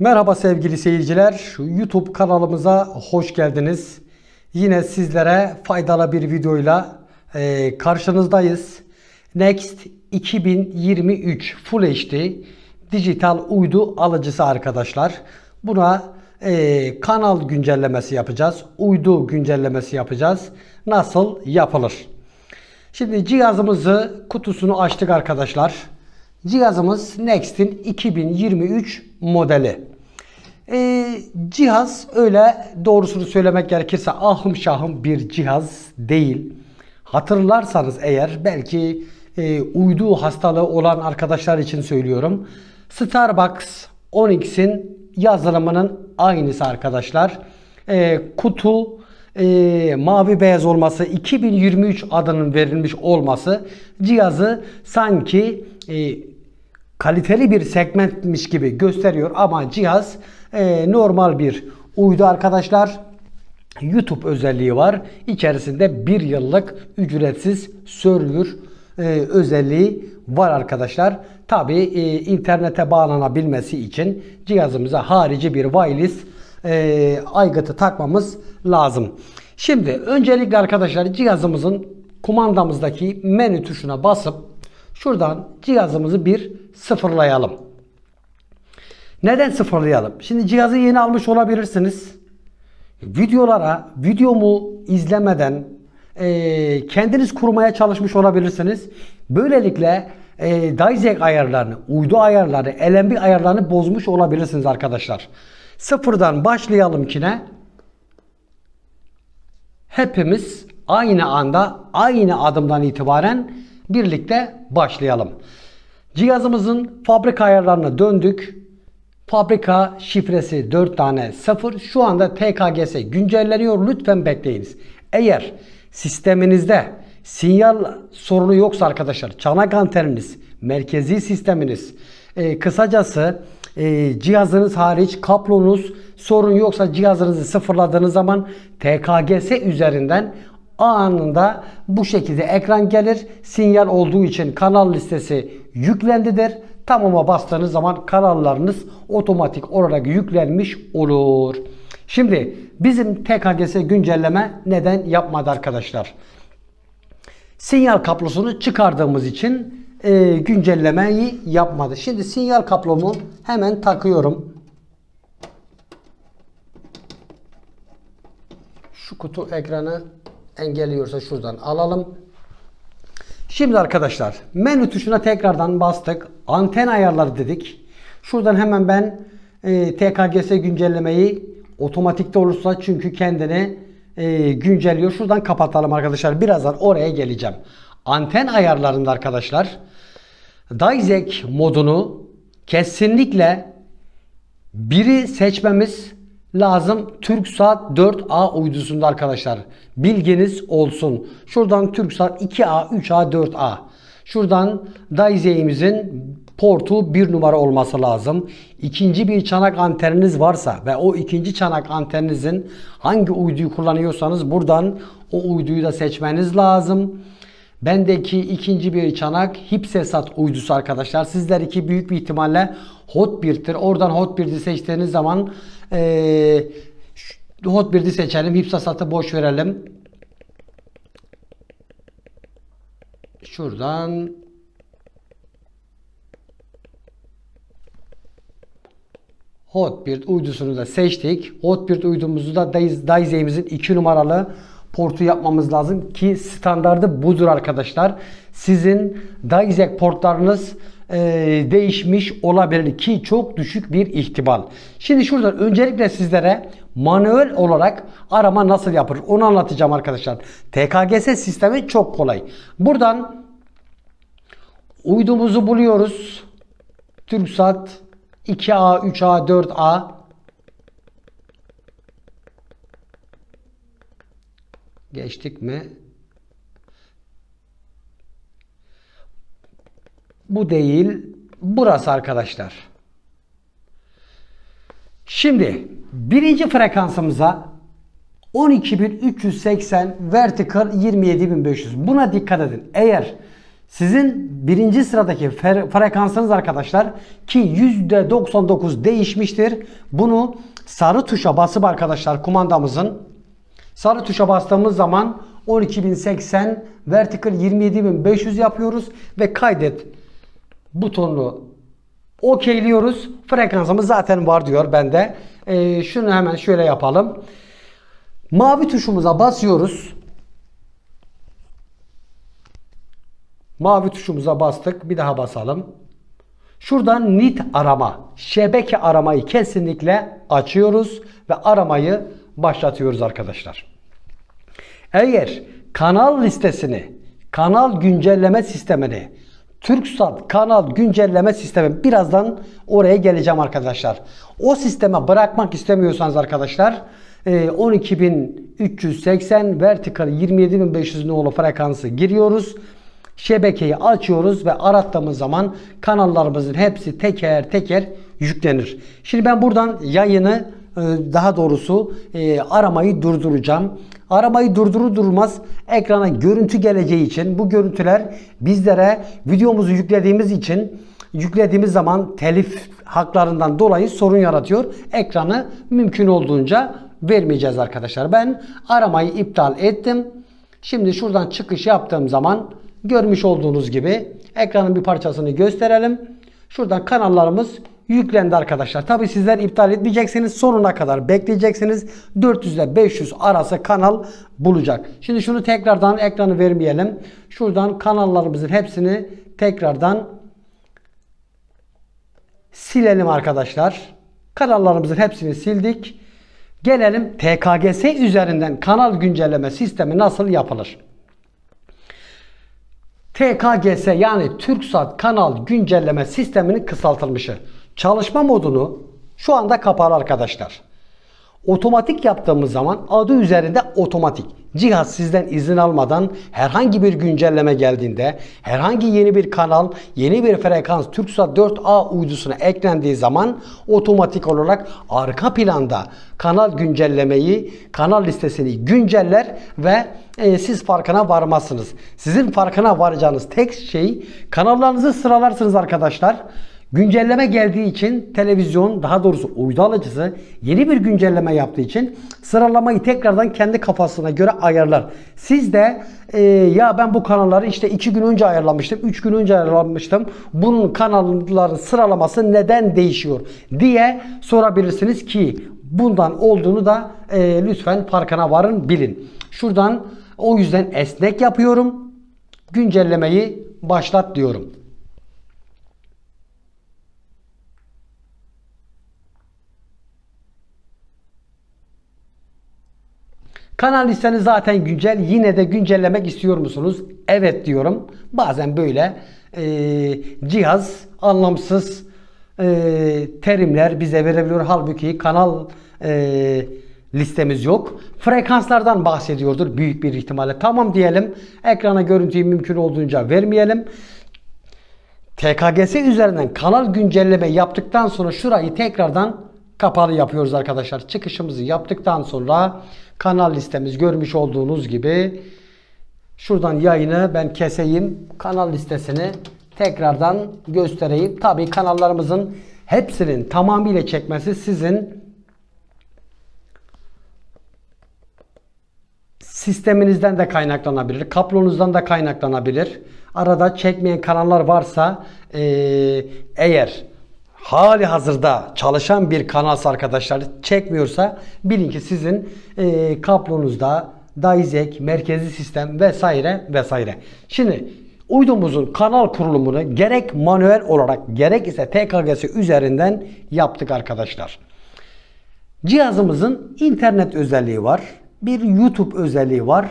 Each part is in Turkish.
Merhaba sevgili seyirciler. YouTube kanalımıza hoş geldiniz. Yine sizlere faydalı bir videoyla e, karşınızdayız. Next 2023 Full HD dijital uydu alıcısı arkadaşlar. Buna e, kanal güncellemesi yapacağız. Uydu güncellemesi yapacağız. Nasıl yapılır? Şimdi cihazımızı kutusunu açtık arkadaşlar. Cihazımız Next'in 2023 modeli. Ee, cihaz öyle doğrusunu söylemek gerekirse ahım şahım bir cihaz değil. Hatırlarsanız eğer belki e, uydu hastalığı olan arkadaşlar için söylüyorum. Starbucks Onyx'in yazılımının aynısı arkadaşlar. E, kutu e, mavi beyaz olması 2023 adının verilmiş olması cihazı sanki e, kaliteli bir segmentmiş gibi gösteriyor ama cihaz e, normal bir uydu arkadaşlar. YouTube özelliği var. İçerisinde bir yıllık ücretsiz server e, özelliği var arkadaşlar. Tabi e, internete bağlanabilmesi için cihazımıza harici bir wireless e, aygıtı takmamız lazım. Şimdi öncelikle arkadaşlar cihazımızın kumandamızdaki menü tuşuna basıp şuradan cihazımızı bir sıfırlayalım. Neden sıfırlayalım? Şimdi cihazı yeni almış olabilirsiniz. Videolara, videomu izlemeden e, kendiniz kurmaya çalışmış olabilirsiniz. Böylelikle e, DiZek ayarlarını, uydu ayarlarını, LNB ayarlarını bozmuş olabilirsiniz arkadaşlar. Sıfırdan başlayalım kine. Hepimiz aynı anda, aynı adımdan itibaren birlikte başlayalım. Cihazımızın fabrika ayarlarına döndük. Fabrika şifresi 4 tane 0. Şu anda TKGS güncelleniyor. Lütfen bekleyiniz. Eğer sisteminizde sinyal sorunu yoksa arkadaşlar çanak anteniniz, merkezi sisteminiz, e, kısacası e, cihazınız hariç kablonuz sorun yoksa cihazınızı sıfırladığınız zaman TKGS üzerinden anında bu şekilde ekran gelir. Sinyal olduğu için kanal listesi yüklendidir. Tamama bastığınız zaman kanallarınız otomatik olarak yüklenmiş olur. Şimdi bizim TKGS güncelleme neden yapmadı arkadaşlar? Sinyal kablosunu çıkardığımız için e, güncellemeyi yapmadı. Şimdi sinyal kablomu hemen takıyorum. Şu kutu ekranı engelliyorsa şuradan alalım. Şimdi arkadaşlar menü tuşuna tekrardan bastık. Anten ayarları dedik. Şuradan hemen ben e, TKGS güncellemeyi otomatikte olursa çünkü kendini e, güncelliyor. Şuradan kapatalım arkadaşlar. Birazdan oraya geleceğim. Anten ayarlarında arkadaşlar DiZek modunu kesinlikle biri seçmemiz lazım. TürkSat 4A uydusunda arkadaşlar. Bilginiz olsun. Şuradan TürkSat 2A, 3A, 4A. Şuradan Daize'imizin portu bir numara olması lazım. İkinci bir çanak anteniniz varsa ve o ikinci çanak anteninizin hangi uyduyu kullanıyorsanız buradan o uyduyu da seçmeniz lazım. Bendeki ikinci bir çanak Hipsesat uydusu arkadaşlar. Sizler iki büyük bir ihtimalle Hot 1'tir. Oradan Hot 1'i seçtiğiniz zaman ee, Hot 1'i seçelim. Hipsesat'ı boş verelim. Şuradan Hot 1 uydusunu da seçtik. Hot 1 uydumuzu da Daize'imizin 2 numaralı portu yapmamız lazım ki standardı budur arkadaşlar. Sizin Daizek portlarınız e, değişmiş olabilir ki çok düşük bir ihtimal. Şimdi şuradan öncelikle sizlere manuel olarak arama nasıl yapılır onu anlatacağım arkadaşlar. TKGS sistemi çok kolay. Buradan uydumuzu buluyoruz. TürkSat 2A, 3A, 4A Geçtik mi? Bu değil. Burası arkadaşlar. Şimdi birinci frekansımıza 12380 vertical 27500. Buna dikkat edin. Eğer sizin birinci sıradaki fre- frekansınız arkadaşlar ki %99 değişmiştir. Bunu sarı tuşa basıp arkadaşlar kumandamızın sarı tuşa bastığımız zaman 12080 vertical 27500 yapıyoruz ve kaydet butonunu okeyliyoruz. Frekansımız zaten var diyor bende. Ee, şunu hemen şöyle yapalım. Mavi tuşumuza basıyoruz. Mavi tuşumuza bastık. Bir daha basalım. Şuradan NIT arama, şebeke aramayı kesinlikle açıyoruz ve aramayı başlatıyoruz arkadaşlar. Eğer kanal listesini, kanal güncelleme sistemini, TürkSat kanal güncelleme sistemi birazdan oraya geleceğim arkadaşlar. O sisteme bırakmak istemiyorsanız arkadaşlar 12380 e, vertikal 27500 nolu frekansı giriyoruz. Şebekeyi açıyoruz ve arattığımız zaman kanallarımızın hepsi teker teker yüklenir. Şimdi ben buradan yayını e, daha doğrusu e, aramayı durduracağım. Aramayı durdurur durmaz ekrana görüntü geleceği için bu görüntüler bizlere videomuzu yüklediğimiz için yüklediğimiz zaman telif haklarından dolayı sorun yaratıyor. Ekranı mümkün olduğunca vermeyeceğiz arkadaşlar. Ben aramayı iptal ettim. Şimdi şuradan çıkış yaptığım zaman görmüş olduğunuz gibi ekranın bir parçasını gösterelim. Şuradan kanallarımız yüklendi arkadaşlar. Tabi sizler iptal etmeyeceksiniz. Sonuna kadar bekleyeceksiniz. 400 ile 500 arası kanal bulacak. Şimdi şunu tekrardan ekranı vermeyelim. Şuradan kanallarımızın hepsini tekrardan silelim arkadaşlar. Kanallarımızın hepsini sildik. Gelelim TKGS üzerinden kanal güncelleme sistemi nasıl yapılır? TKGS yani TürkSat kanal güncelleme sisteminin kısaltılmışı. Çalışma modunu şu anda kapalı arkadaşlar. Otomatik yaptığımız zaman adı üzerinde otomatik. Cihaz sizden izin almadan herhangi bir güncelleme geldiğinde, herhangi yeni bir kanal, yeni bir frekans TürkSat 4A uydusuna eklendiği zaman otomatik olarak arka planda kanal güncellemeyi, kanal listesini günceller ve e, siz farkına varmazsınız. Sizin farkına varacağınız tek şey kanallarınızı sıralarsınız arkadaşlar. Güncelleme geldiği için televizyon daha doğrusu uydu alıcısı yeni bir güncelleme yaptığı için sıralamayı tekrardan kendi kafasına göre ayarlar. Siz de e, ya ben bu kanalları işte 2 gün önce ayarlamıştım, 3 gün önce ayarlamıştım. Bunun kanalların sıralaması neden değişiyor diye sorabilirsiniz ki bundan olduğunu da e, lütfen farkına varın bilin. Şuradan o yüzden esnek yapıyorum. Güncellemeyi başlat diyorum. Kanal listeni zaten güncel. Yine de güncellemek istiyor musunuz? Evet diyorum. Bazen böyle e, cihaz anlamsız e, terimler bize verebiliyor. Halbuki kanal e, listemiz yok. Frekanslardan bahsediyordur büyük bir ihtimalle. Tamam diyelim. Ekrana görüntüyü mümkün olduğunca vermeyelim. TKGS üzerinden kanal güncelleme yaptıktan sonra şurayı tekrardan kapalı yapıyoruz arkadaşlar. Çıkışımızı yaptıktan sonra kanal listemiz görmüş olduğunuz gibi şuradan yayını ben keseyim. Kanal listesini tekrardan göstereyim. Tabii kanallarımızın hepsinin tamamıyla çekmesi sizin sisteminizden de kaynaklanabilir. Kablonuzdan da kaynaklanabilir. Arada çekmeyen kanallar varsa eğer hali hazırda çalışan bir kanalsa arkadaşlar çekmiyorsa bilin ki sizin e, kablonuzda Daisek, merkezi sistem vesaire vesaire. Şimdi uydumuzun kanal kurulumunu gerek manuel olarak gerek ise TKGS üzerinden yaptık arkadaşlar. Cihazımızın internet özelliği var. Bir YouTube özelliği var.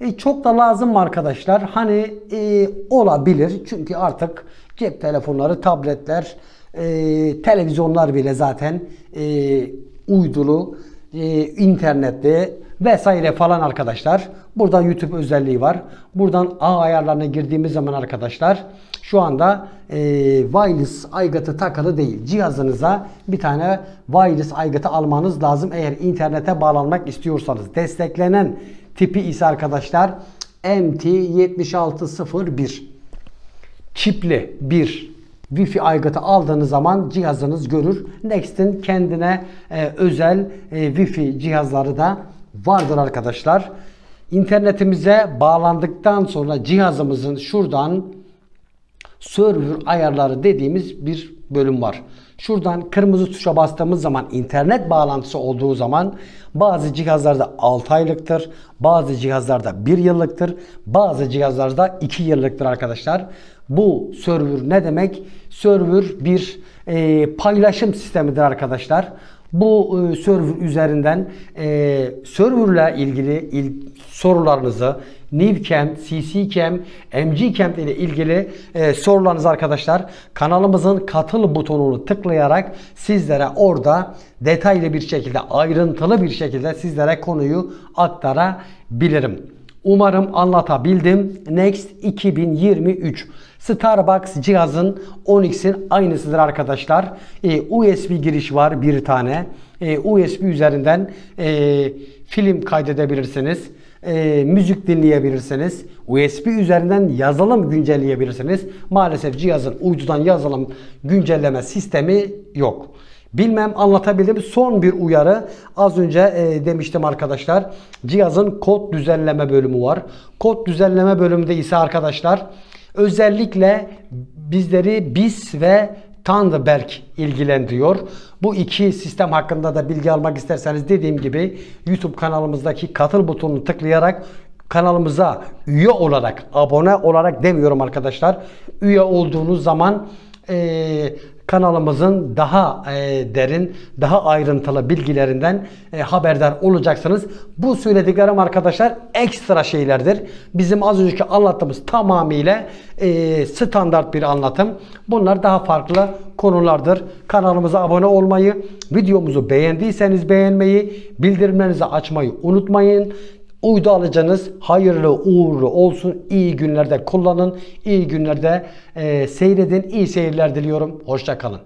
E, çok da lazım mı arkadaşlar? Hani e, olabilir. Çünkü artık cep telefonları, tabletler, e, televizyonlar bile zaten e, uydulu, e, internette vesaire falan arkadaşlar. Buradan YouTube özelliği var. Buradan ağ ayarlarına girdiğimiz zaman arkadaşlar şu anda e, wireless aygıtı takılı değil. Cihazınıza bir tane wireless aygıtı almanız lazım eğer internete bağlanmak istiyorsanız. Desteklenen tipi ise arkadaşlar MT7601 çipli bir Wi-Fi aygıtı aldığınız zaman cihazınız görür. Next'in kendine e, özel e, Wi-Fi cihazları da vardır arkadaşlar. İnternetimize bağlandıktan sonra cihazımızın şuradan server ayarları dediğimiz bir bölüm var. Şuradan kırmızı tuşa bastığımız zaman internet bağlantısı olduğu zaman bazı cihazlarda 6 aylıktır, bazı cihazlarda 1 yıllıktır, bazı cihazlarda 2 yıllıktır arkadaşlar. Bu server ne demek? Server bir e, paylaşım sistemidir arkadaşlar. Bu e, server üzerinden e, serverla ilgili il, sorularınızı Nivcam, CCCam, MGCam ile ilgili e, sorularınızı arkadaşlar kanalımızın katıl butonunu tıklayarak sizlere orada detaylı bir şekilde ayrıntılı bir şekilde sizlere konuyu aktarabilirim. Umarım anlatabildim. Next 2023 Starbucks cihazın Onyx'in aynısıdır arkadaşlar. E, USB giriş var bir tane. E, USB üzerinden e, film kaydedebilirsiniz. E, müzik dinleyebilirsiniz. USB üzerinden yazılım güncelleyebilirsiniz. Maalesef cihazın uydudan yazılım güncelleme sistemi yok. Bilmem anlatabildim. Son bir uyarı. Az önce e, demiştim arkadaşlar. Cihazın kod düzenleme bölümü var. Kod düzenleme bölümünde ise arkadaşlar özellikle bizleri BIS ve Thunderberg ilgilendiriyor. Bu iki sistem hakkında da bilgi almak isterseniz dediğim gibi YouTube kanalımızdaki katıl butonunu tıklayarak kanalımıza üye olarak, abone olarak demiyorum arkadaşlar. Üye olduğunuz zaman e, kanalımızın daha e, derin, daha ayrıntılı bilgilerinden e, haberdar olacaksınız. Bu söylediklerim arkadaşlar ekstra şeylerdir. Bizim az önceki anlattığımız tamamıyla e, standart bir anlatım. Bunlar daha farklı konulardır. Kanalımıza abone olmayı, videomuzu beğendiyseniz beğenmeyi, bildirimlerinizi açmayı unutmayın. Uydu alıcınız hayırlı uğurlu olsun. İyi günlerde kullanın. İyi günlerde e, seyredin. İyi seyirler diliyorum. Hoşçakalın.